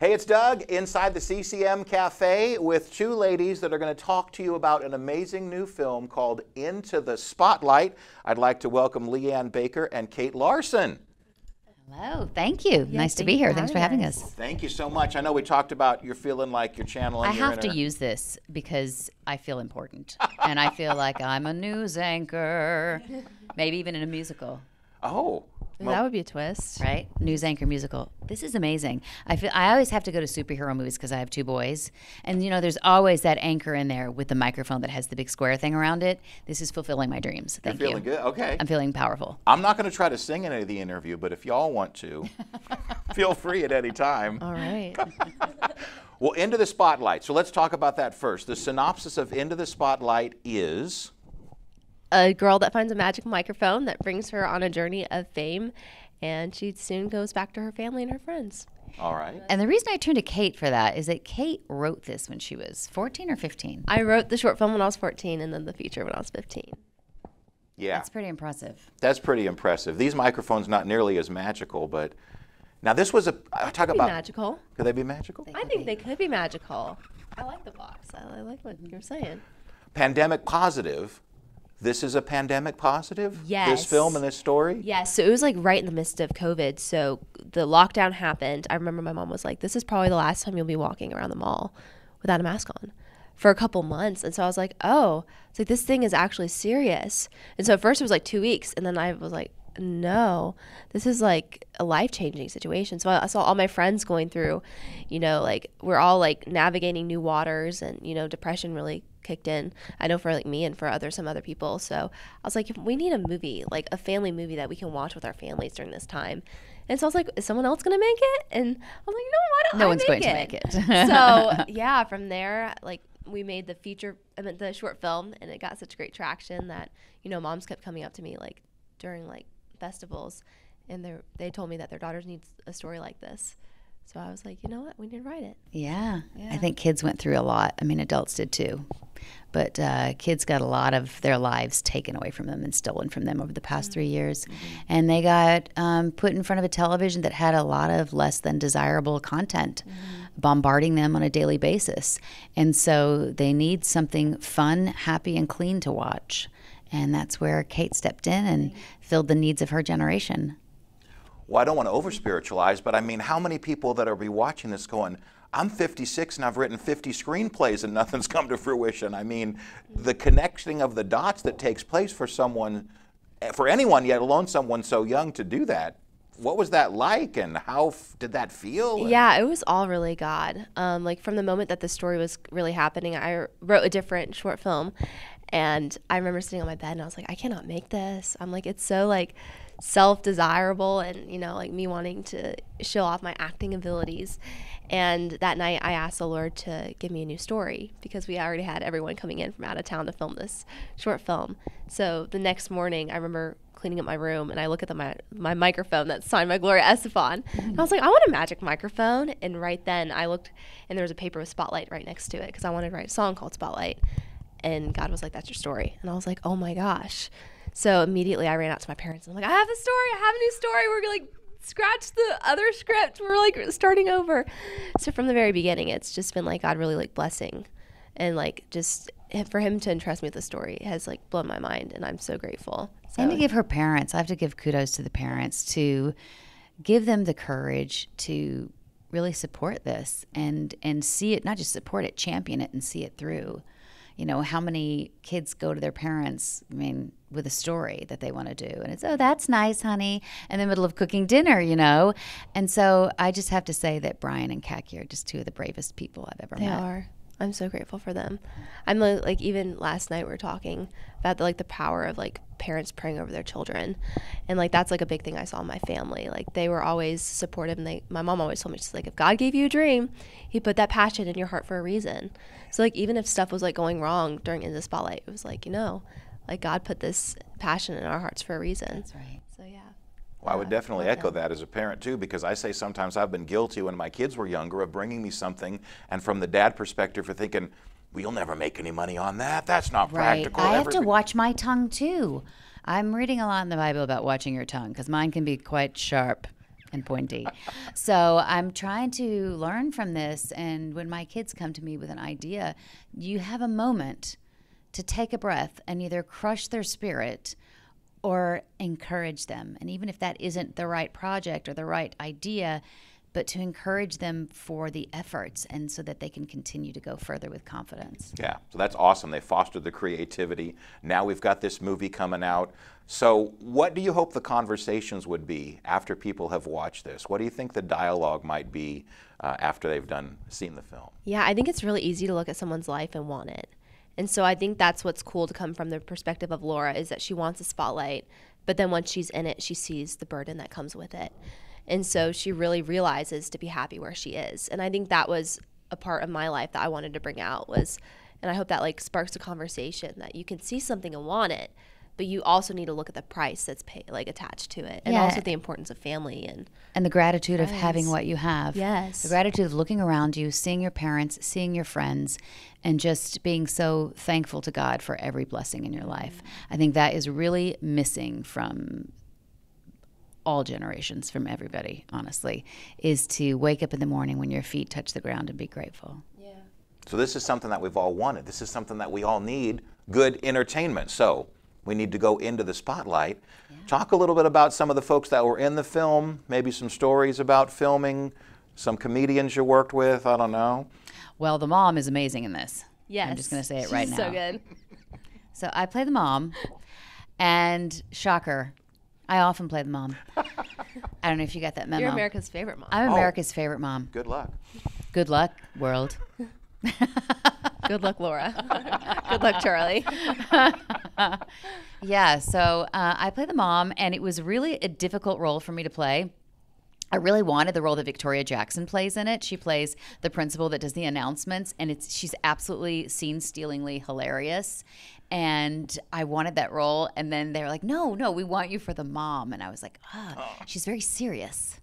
Hey, it's Doug inside the CCM Cafe with two ladies that are going to talk to you about an amazing new film called Into the Spotlight. I'd like to welcome Leigh-Allyn Baker and Kate Larson. Hello, thank you. nice to be here. Thanks for having us. Thank you so much. I know we talked about you're feeling like you're channeling. I your have to use this because I feel important and I feel like I'm a news anchor, maybe even in a musical. Oh, that would be a twist. right? News anchor musical. This is amazing. I feel I always have to go to superhero movies because I have two boys, and you know, there's always that anchor in there with the microphone that has the big square thing around it. This is fulfilling my dreams. Thank You're feeling you. good. Okay. I'm feeling powerful. I'm not going to try to sing in any of the interview, but if y'all want to, feel free at any time. All right. Well, Into the Spotlight. So let's talk about that first. The synopsis of Into the Spotlight is. A girl that finds a magic microphone that brings her on a journey of fame, and she soon goes back to her family and her friends. All right. And the reason I turned to Kate for that is that Kate wrote this when she was 14 or 15. I wrote the short film when I was 14 and then the feature when I was 15. Yeah. That's pretty impressive. That's pretty impressive. These microphones not nearly as magical, but now this was a I talk Be about magical. could they be magical? I think they could be magical. I like the box. I, I like what you're saying. Pandemic positive. This is a pandemic positive. Yes. This film and this story. Yes, so it was like right in the midst of COVID. So the lockdown happened. I remember my mom was like, "This is probably the last time you'll be walking around the mall without a mask on." For a couple months, and so I was like, "Oh, it's like this thing is actually serious." And so at first it was like two weeks, and then I was like, "No, this is like a life changing situation." So I, I saw all my friends going through, you know, like we're all like navigating new waters, and you know, depression really kicked in. I know for like me and for other some other people. So I was like, If we need a movie, like a family movie that we can watch with our families during this time. And so I was like, is someone else gonna make it? And I'm like, no, why don't No I one's make going it? to make it. so yeah, from there, like we made the feature, I mean the short film, and it got such great traction that you know moms kept coming up to me like during like festivals, and they they told me that their daughters need a story like this. So I was like, you know what, we need to write it. Yeah. I think kids went through a lot. I mean, adults did too. But uh, kids got a lot of their lives taken away from them and stolen from them over the past three years. And they got um, put in front of a television that had a lot of less than desirable content bombarding them on a daily basis. And so they need something fun, happy, and clean to watch. And that's where Kate stepped in and filled the needs of her generation. Well, I don't want to over spiritualize, but I mean, how many people that are be watching this going, I'm 56 and I've written 50 screenplays and nothing's come to fruition. I mean, the connecting of the dots that takes place for someone, for anyone, yet alone someone so young to do that. What was that like and how f- did that feel? Yeah, it was all really God. Um, like from the moment that the story was really happening, I wrote a different short film, and I remember sitting on my bed and I was like, I cannot make this. I'm like, it's so like self desirable, and you know, like me wanting to show off my acting abilities. And that night, I asked the Lord to give me a new story because we already had everyone coming in from out of town to film this short film. So the next morning, I remember cleaning up my room and I look at the, my, my microphone that's signed by Gloria Estefan. And I was like, I want a magic microphone. And right then I looked and there was a paper with Spotlight right next to it because I wanted to write a song called Spotlight. And God was like, that's your story. And I was like, oh my gosh. So immediately I ran out to my parents and I'm like, I have a story. I have a new story. We're like, scratch the other script. We're like starting over. So from the very beginning, it's just been like God really like blessing and like just for him to entrust me with the story has like blown my mind and I'm so grateful. So And to give her parents, I have to give kudos to the parents to give them the courage to really support this and and see it not just support it, champion it and see it through. You know, how many kids go to their parents, I mean, with a story that they want to do. And it's, oh, that's nice, honey, in the middle of cooking dinner, you know? And so I just have to say that Brian and Kaki are just two of the bravest people I've ever They met. are. I'm so grateful for them. I'm li- like even last night we are talking about the, like the power of like parents praying over their children, and like that's like a big thing I saw in my family. Like they were always supportive, and they my mom always told me she's like if God gave you a dream, He put that passion in your heart for a reason. So like even if stuff was like going wrong during in the spotlight, it was like you know, like God put this passion in our hearts for a reason. That's right. Well, I would definitely echo that as a parent too, because I say sometimes I've been guilty when my kids were younger of bringing me something, and from the dad perspective, for thinking, well, you'll never make any money on that. That's not Right. practical. I have to watch my tongue too. I'm reading a lot in the Bible about watching your tongue because mine can be quite sharp. and pointy. so I'm trying to learn from this. And when my kids come to me with an idea, you have a moment to take a breath and either crush their spirit or encourage them. And even if that isn't the right project or the right idea, but to encourage them for the efforts and so that they can continue to go further with confidence. Yeah, so that's awesome. They fostered the creativity. Now we've got this movie coming out. So, what do you hope the conversations would be after people have watched this? What do you think the dialogue might be uh, after they've done seen the film? Yeah, I think it's really easy to look at someone's life and want it. And so I think that's what's cool to come from the perspective of Laura is that she wants a spotlight, but then once she's in it, she sees the burden that comes with it. And so she really realizes to be happy where she is. And I think that was a part of my life that I wanted to bring out was and I hope that like sparks a conversation that you can see something and want it, but you also need to look at the price that's pay, like attached to it and Yeah. also the importance of family and And the gratitude of having what you have. Yes. The gratitude of looking around you, seeing your parents, seeing your friends, and just being so thankful to God for every blessing in your life. I think that is really missing from all generations, from everybody, honestly, is to wake up in the morning when your feet touch the ground and be grateful. Yeah. So this is something that we've all wanted. This is something that we all need good entertainment. So we need to go into the spotlight. Talk a little bit about some of the folks that were in the film, maybe some stories about filming, some comedians you worked with, I don't know. Well, the mom is amazing in this. yes. I'm just going to say it she's right now. So good. So I play the mom, and shocker, I often play the mom. I don't know if you got that memo. You're America's favorite mom. I'm Oh. America's favorite mom. Good luck. Good luck, world. Good luck, Laura. Good luck, Charlie. Yeah, so uh, I play the mom, and it was really a difficult role for me to play. I really wanted the role that Victoria Jackson plays in it. She plays the principal that does the announcements, and it's she's absolutely scene-stealingly hilarious. And I wanted that role, and then they were like, "No, no, we want you for the mom." And I was like, "Ah, she's very serious.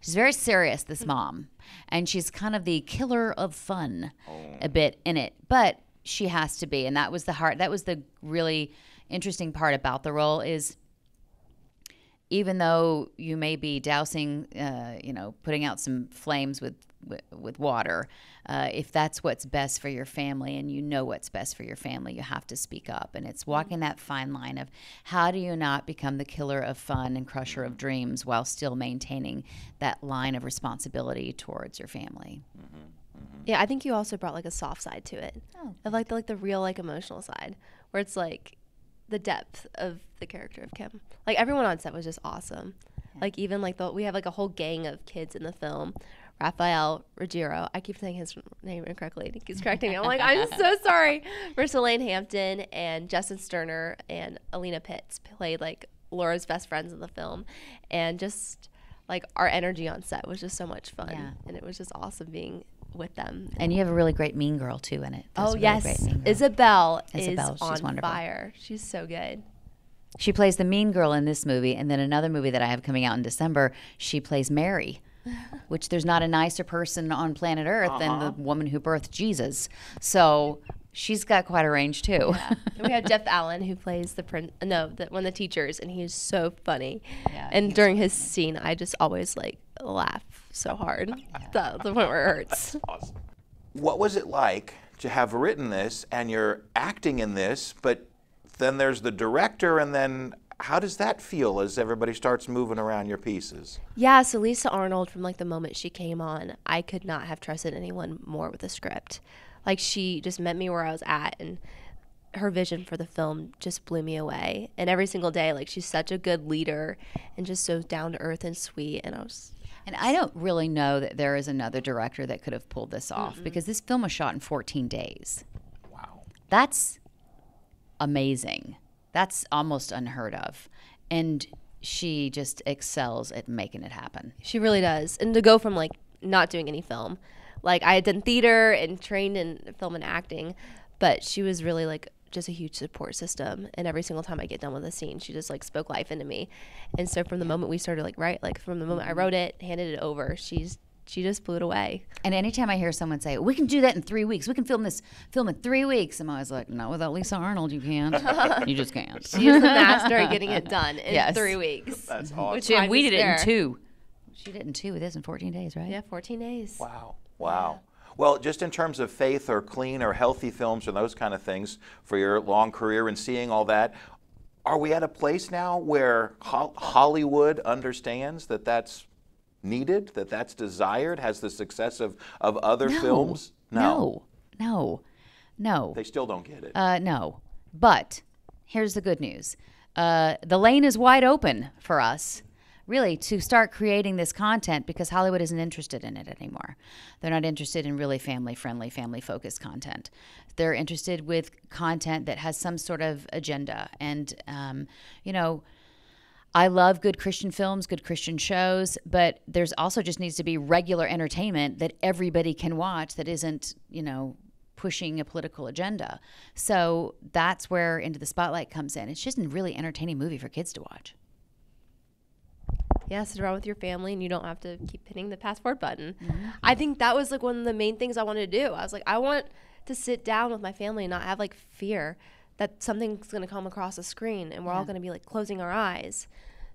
She's very serious, this hmm. mom, and she's kind of the killer of fun, oh. a bit in it, but she has to be, and that was the heart. That was the really interesting part about the role is even though you may be dousing, uh, you know, putting out some flames with with, with water, uh, if that's what's best for your family and you know what's best for your family, you have to speak up. And it's walking that fine line of how do you not become the killer of fun and crusher of dreams while still maintaining that line of responsibility towards your family. Yeah, I think you also brought like a soft side to it. Oh, Of like the like the real like emotional side, where it's like the depth of the character of Kim. Like everyone on set was just awesome. Like even like the we have like a whole gang of kids in the film. Raphael Ruggiero, I keep saying his name incorrectly. He keeps correcting me. I'm like, I'm so sorry. Lane Hampton and Justin Sterner and Alina Pitts played like Laura's best friends in the film, and just like our energy on set was just so much fun, Yeah. and it was just awesome being with them And you have a really great mean girl too in it. There's Oh really yes, great mean girl. Isabel, Isabel, is on wonderful. fire. She's so good. She plays the mean girl in this movie, and then another movie that I have coming out in December, she plays Mary, which there's not a nicer person on planet Earth than the uh-huh. woman who birthed Jesus. So she's got quite a range too. And we have Jeff Allen who plays the prin- no, the, one of the teachers, and he's so funny. Yeah, and during his scene, I just always like laugh so hard, the, the point where it hurts. Awesome. What was it like to have written this and you're acting in this, but then there's the director, and then how does that feel as everybody starts moving around your pieces? Yeah, so Lisa Arnold, from like the moment she came on, I could not have trusted anyone more with the script. Like she just met me where I was at, and her vision for the film just blew me away. And every single day, like she's such a good leader and just so down to earth and sweet. And I was, And I don't really know that there is another director that could have pulled this off because this film was shot in 14 days. Wow. That's amazing. That's almost unheard of. And she just excels at making it happen. she really does. And to go from like not doing any film, like I had done theater and trained in film and acting, but she was really like just a huge support system. And every single time I get done with a scene, she just like spoke life into me. And so from the moment we started like right, like from the moment I mm-hmm. wrote it, handed it over, she's she just blew it away. And anytime I hear someone say, "We can do that in three weeks. We can film this film in three weeks," I'm always like, "Not without Lisa Arnold. You can't. you just can't." She's is the master at getting it done in Yes. three weeks. That's awesome. Which we to did it in two. She did it in two with this in 14 days, right? Yeah, 14 days. Wow. Wow. Well, just in terms of faith or clean or healthy films and those kind of things for your long career and seeing all that, are we at a place now where Hollywood understands that that's needed, that that's desired, has the success of, of other films? No. No. No. They still don't get it. Uh, no. But here's the good news uh, the lane is wide open for us, really, to start creating this content because Hollywood isn't interested in it anymore. They're not interested in really family friendly, family focused content. They're interested with content that has some sort of agenda. And, um, you know, I love good Christian films, good Christian shows, but there's also just needs to be regular entertainment that everybody can watch that isn't, you know, pushing a political agenda. So that's where Into the Spotlight comes in. It's just a really entertaining movie for kids to watch. Yeah, sit around with your family and you don't have to keep hitting the passport button. Mm-hmm. I think that was like one of the main things I wanted to do. I was like, I want to sit down with my family and not have like fear that something's going to come across a screen and we're all going to be like closing our eyes.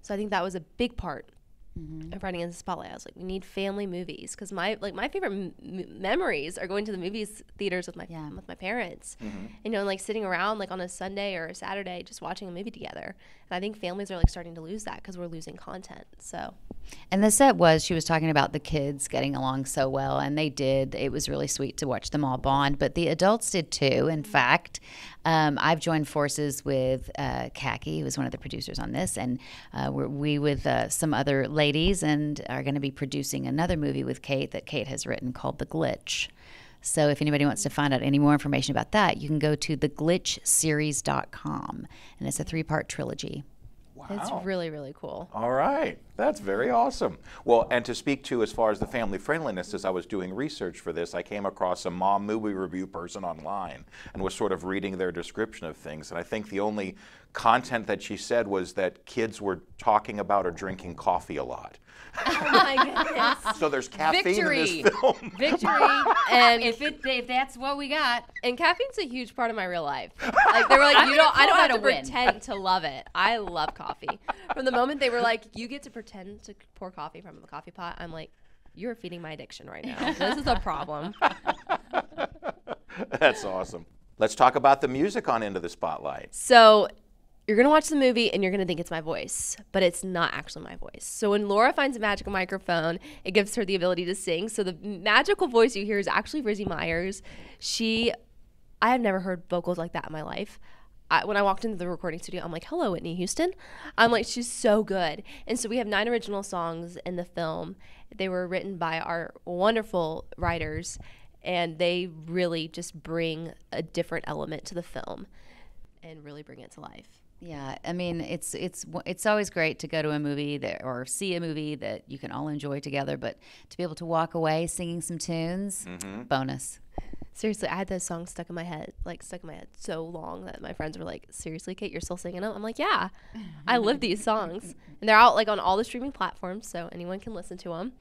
So I think that was a big part of writing in the spotlight. I was like, we need family movies because my like my favorite m- m- memories are going to the movies theaters with my Yeah. with my parents. You know, and, like sitting around like on a Sunday or a Saturday just watching a movie together. And I think families are like starting to lose that because we're losing content. So And the set was she was talking about the kids getting along so well, and they did. It was really sweet to watch them all bond, but the adults did too. In fact, um, I've joined forces with uh, Khaki, who was one of the producers on this, and uh, we're, we with uh, some other ladies, and are going to be producing another movie with Kate that Kate has written called The Glitch. So if anybody wants to find out any more information about that, you can go to theglitchseries.com, and it's a three-part trilogy. It's really really cool. All right. That's very awesome. Well, and to speak to as far as the family friendliness, as I was doing research for this, I came across a mom movie review person online and was sort of reading their description of things. And I think the only content that she said was that kids were talking about or drinking coffee a lot. Oh my goodness. So there's caffeine Victory. in this film. Victory! And if it if that's what we got, and caffeine's a huge part of my real life. Like they were like, you don't, I don't have to win. pretend to love it. I love coffee. From the moment they were like, you get to pretend to pour coffee from a coffee pot, I'm like, you're feeding my addiction right now. This is a problem. That's awesome. Let's talk about the music on Into the Spotlight. So you're gonna watch the movie and you're gonna think it's my voice, but it's not actually my voice. So when Laura finds a magical microphone, it gives her the ability to sing. So the magical voice you hear is actually Rizzy Myers. She, I have never heard vocals like that in my life. I, when I walked into the recording studio, I'm like, "Hello, Whitney Houston." I'm like, "She's so good." And so we have nine original songs in the film. They were written by our wonderful writers, and they really just bring a different element to the film and really bring it to life. Yeah, I mean, it's it's it's always great to go to a movie that or see a movie that you can all enjoy together, but to be able to walk away singing some tunes, mm-hmm. bonus. Seriously, I had those songs stuck in my head, like stuck in my head so long that my friends were like, "Seriously, Kate, you're still singing them?" I'm like, "Yeah, I live these songs, and they're out like on all the streaming platforms, so anyone can listen to them."